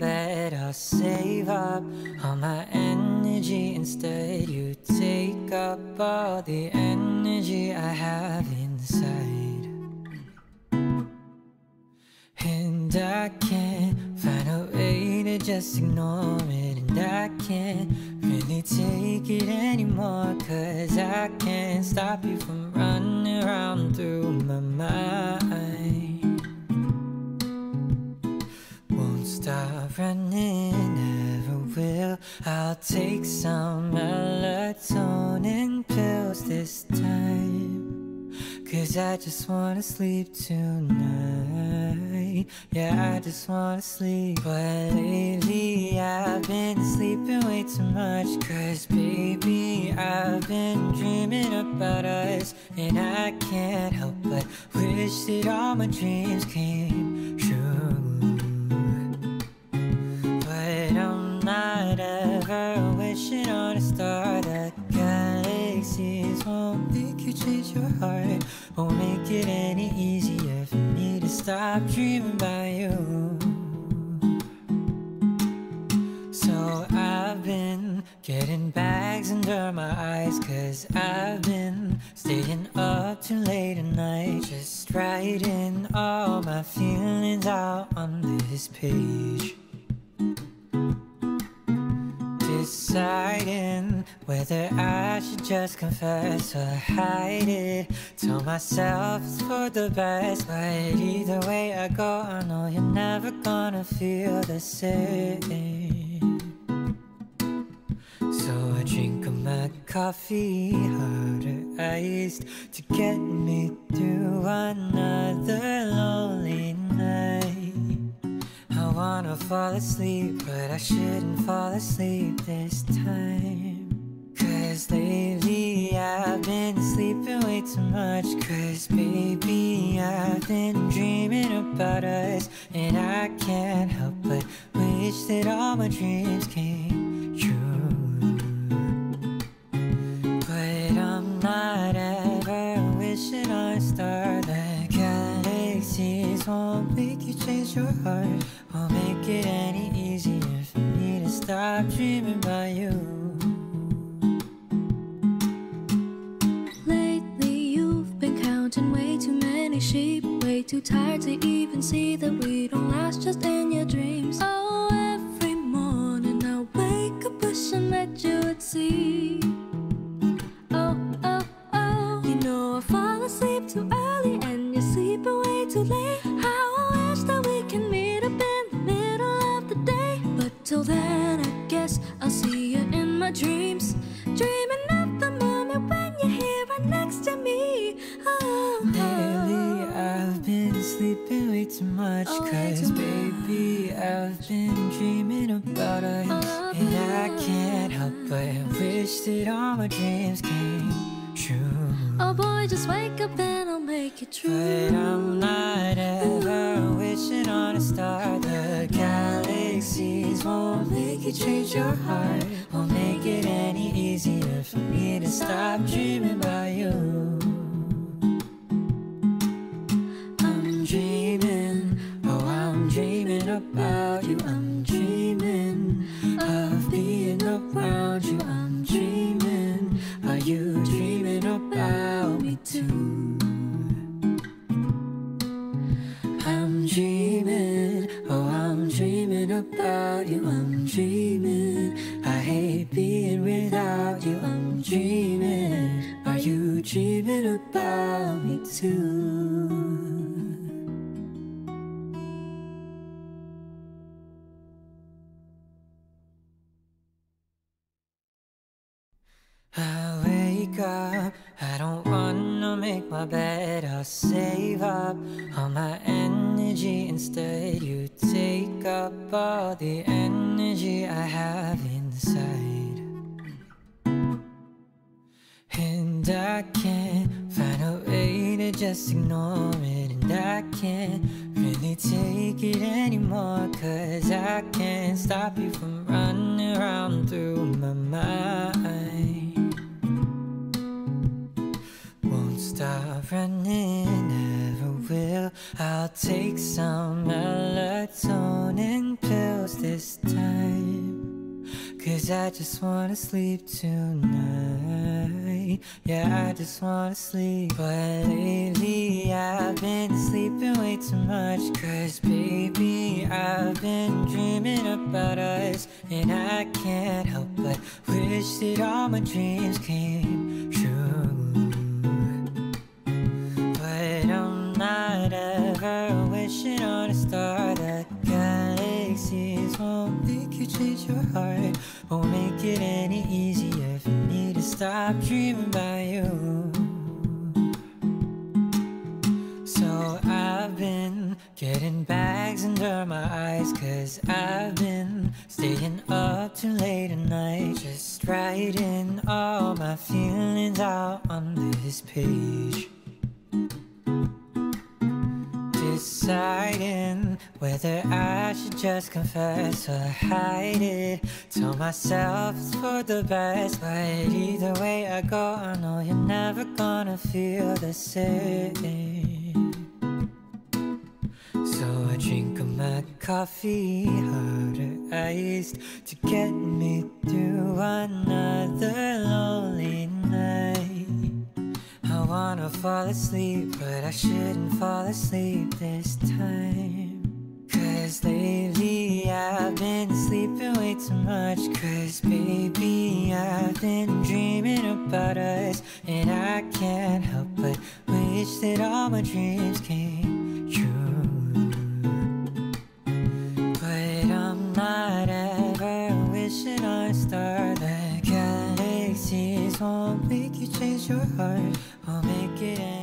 my I'll save up all my energy. Instead, you take up all the energy I have inside. And I can't find a way to just ignore it. And I can't really take it anymore. Cause I can't stop you from running around through my mind. Stop running, never will. I'll take some melatonin pills this time. Cause I just wanna sleep tonight. Yeah, I just wanna sleep. But lately I've been sleeping way too much. Cause baby, I've been dreaming about us. And I can't help but wish that all my dreams came wishing on a star that galaxies won't make you change your heart. Won't make it any easier for me to stop dreaming about you. So I've been getting bags under my eyes, cause I've been staying up too late at night, just writing all my feelings out on this page deciding whether I should just confess or hide it. Tell myself it's for the best, but either way I go, I know you're never gonna feel the same. So I drink my coffee harder iced to get me through another fall asleep, but I shouldn't fall asleep this time. Cause lately I've been sleeping way too much. Cause baby, I've been dreaming about us. And I can't help but wish that all my dreams came true. But I'm not ever wishing on a star that galaxies won't make you change your heart. Won't make it any easier for me to stop dreaming about you. Lately, you've been counting way too many sheep. Way too tired to even see that we don't last just in much Oh, Cause baby I've been dreaming about us oh, And I can't help but wish that all my dreams came true. Oh boy, just wake up and I'll make it true. But I'm not ever wishing on a star. The galaxies won't make it change your heart Won't make it any easier for me to stop dreaming about you too? I'm dreaming, oh I'm dreaming about you I'm dreaming, I hate being without you I'm dreaming, are you dreaming about me too? I wake up, I don't bed. I'll save up all my energy. Instead, you take up all the energy I have inside. And I can't find a way to just ignore it. And I can't really take it anymore. Cause I can't stop you from running around through my mind. Stop running, never will. I'll take some melatonin pills this time. Cause I just wanna sleep tonight. Yeah, I just wanna sleep. But lately I've been sleeping way too much. Cause baby, I've been dreaming about us. And I can't help but wish that all my dreams came true. Change your heart. Won't make it any easier for me to stop dreaming about you. So I've been getting bags under my eyes Cause I've been staying up too late at night Just writing all my feelings out on this page Deciding whether I should just confess or hide it. Tell myself it's for the best But either way I go I know you're never gonna feel the same. So I drink my coffee harder iced To get me through another lonely night wanna fall asleep, but I shouldn't fall asleep this time. Cause lately I've been sleeping way too much. Cause baby, I've been dreaming about us. And I can't help but wish that all my dreams came true. But I'm not ever wishing on a star. The galaxies won't make you change your heart. Any